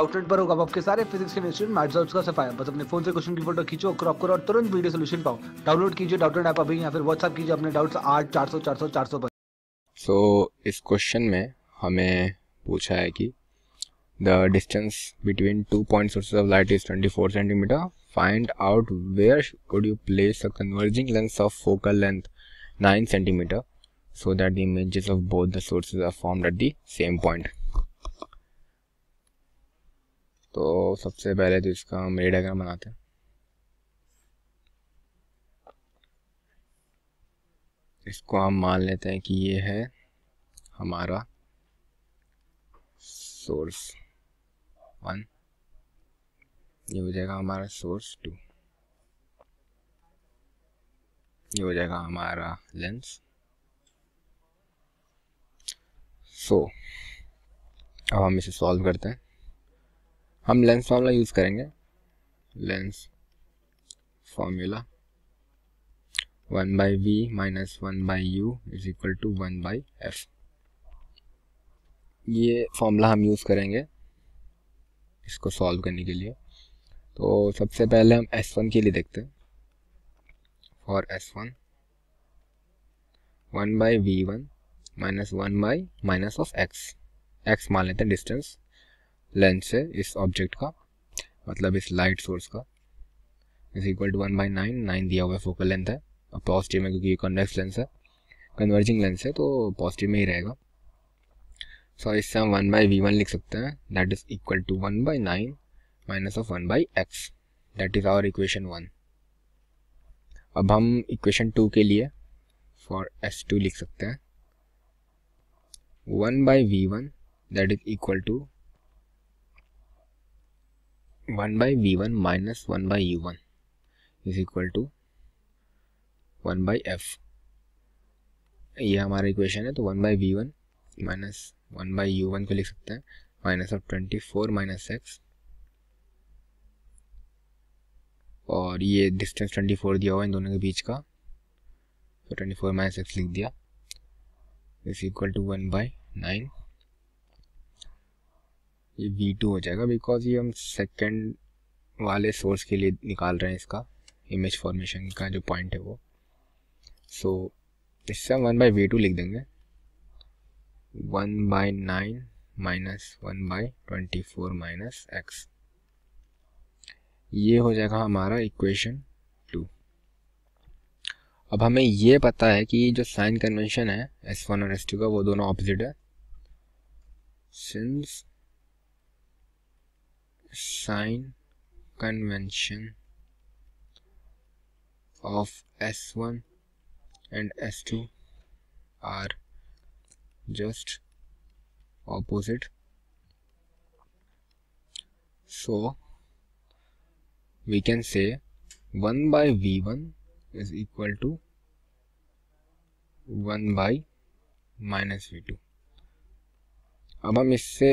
Outlet पर होगा आपके सारे फिजिक्स के इंस्टीट्यूट मैथ्स और उसका सफाया बस अपने फ़ोन से क्वेश्चन की फ़ोटो खींचो क्रॉप करो और तुरंत वीडियो सोल्यूशन पाओ। डाउनलोड कीजिए डाउटलेट ऐप अभी या फिर व्हाट्सएप कीजिए, अपने डाउट्स आठ, चार सौ चार सौ चार सौ पर। सो इस क्वेश्चन में हमें पूछा है कि the distance between two point sources of light is 24 centimetre find out where could you place a converging lens of focal length 9 centimetre so that the images of both the sources are formed at the same point. तो सबसे पहले तो इसका हम रे diagram बनाते हैं। इसको हम मान लेते हैं कि ये है हमारा सोर्स वन ये हो जाएगा हमारा सोर्स टू ये हो जाएगा हमारा लेंस सो so, अब हम इसे सॉल्व करते हैं। हम लेंस फार्मूला यूज़ करेंगे। Lens formula one by v minus one by u is equal to one by f ये फार्मूला हम यूज़ करेंगे इसको सॉल्व करने के लिए। तो सबसे पहले हम एस वन के लिए देखते हैं। For s one one by v one minus one by minus of x x मान लेते हैं डिस्टेंस लेंथ से इस ऑब्जेक्ट का मतलब इस लाइट सोर्स का is equal to one by nine nine दिया हुआ है फोकल लेंथ है अब पॉजिटिव में क्योंकि ये कन्वेक्स लेंस है कन्वर्जिंग लेंस है तो पॉजिटिव में ही रहेगा। सो so, इससे हम वन बाई वी वन लिख सकते हैं that is equal to one by nine minus of one by x that is our equation one अब हम इक्वेशन टू के लिए फॉर एस टू लिख सकते हैं। One by v one that is equal to one by v one minus one by u one is equal to one by f. ये हमारा equation है तो one by v one minus one by u one को लिख सकते हैं, minus of twenty four minus x. और ये डिस्टेंस ट्वेंटी फोर दिया हुआ है इन दोनों के बीच का तो ट्वेंटी फोर माइनस एक्स लिख दिया। Is equal to one by nine. ये वी टू हो जाएगा बिकॉज़ ये हम सेकेंड वाले सोर्स के लिए निकाल रहे हैं इसका इमेज फॉर्मेशन का जो पॉइंट है वो। सो so, इससे हम वन बाई वी लिख देंगे। One by nine minus one by twenty four minus x ये हो जाएगा हमारा इक्वेशन टू अब हमें ये पता है कि जो साइन कन्वेंशन है एस वन और एस टू का वो दोनों ऑपोजिट है। Since sign convention of S1 and S2 are just opposite so we can say 1 by V1 is equal to 1 by v two अब हम इससे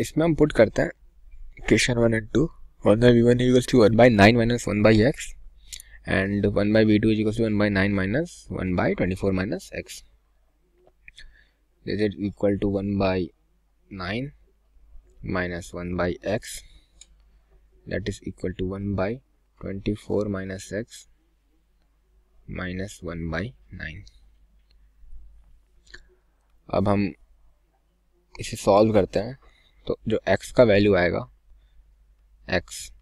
इसमें हम पुट करते हैं equation 1 and 2 1 by v1 is equals to 1 by 9 minus 1 by x and 1 by v2 is equals to 1 by 9 minus 1 by 24 minus x this is equal to 1 by 9 minus 1 by x that is equal to 1 by 24 minus x minus 1 by 9 अब हम इसे solve करते हैं तो जो x का value आएगा x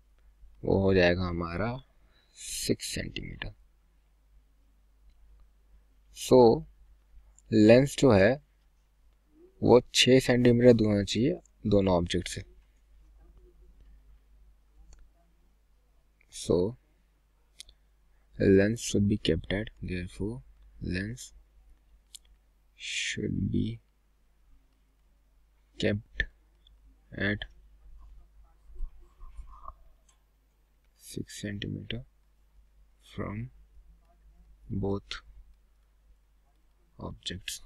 वो हो जाएगा हमारा सिक्स सेंटीमीटर सो लेंस जो है, वो छः सेंटीमीटर दूर होना चाहिए दोनों ऑब्जेक्ट से. So lens should be kept at therefore lens should be kept at 6 centimeter from both objects.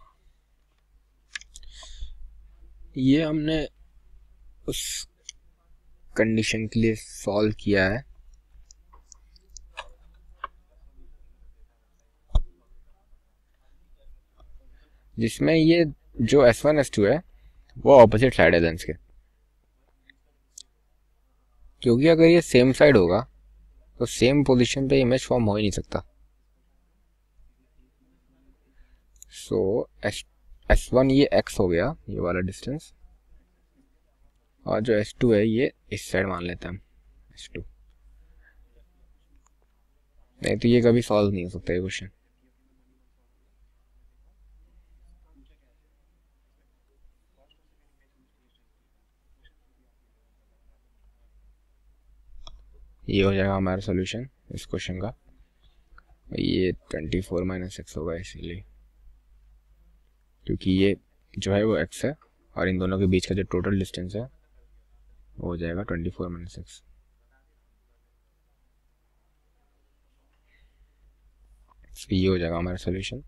ये हमने उस कंडीशन के लिए सॉल्व किया है। जिसमें ये जो S1 S2 है, वो ऑपोजिट साइड है लेंस के। क्योंकि अगर ये सेम साइड होगा तो सेम पोजीशन पे इमेज फॉर्म हो ही नहीं सकता। सो एस एस वन ये एक्स हो गया, ये वाला डिस्टेंस और जो एस टू है, ये इस साइड मान लेते हैं हम एस टू नहीं तो ये कभी सॉल्व नहीं हो सकता ये क्वेश्चन ये हो जाएगा हमारा सोल्यूशन इस क्वेश्चन का। ये ट्वेंटी फोर माइनस एक्स होगा इसीलिए। क्योंकि ये जो है वो एक्स है और इन दोनों के बीच का जो टोटल डिस्टेंस है, वो हो जाएगा ट्वेंटी फोर माइनस एक्स ये हो जाएगा हमारा सोल्यूशन